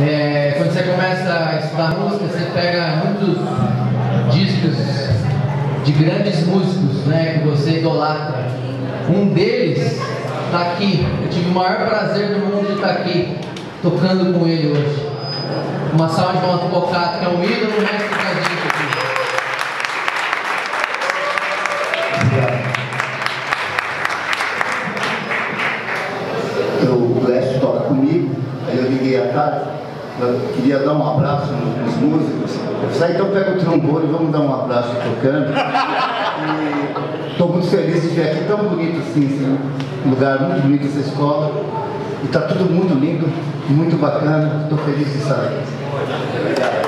É, quando você começa a estudar música, você pega muitos discos de grandes músicos né, que você idolatra. Um deles está aqui. Eu tive o maior prazer do mundo de estar aqui, tocando com ele hoje. Uma salva de palmas para que é um ídolo mestre da gente aqui. Eu, o Lécio toca comigo, aí eu liguei a tarde, queria dar um abraço nos músicos. Eu falei, então pega o trombone e vamos dar um abraço tocando. Estou muito feliz de ver aqui tão bonito assim, assim, um lugar muito bonito essa escola. E está tudo muito lindo, muito bacana. Estou feliz de estar aqui. Obrigado.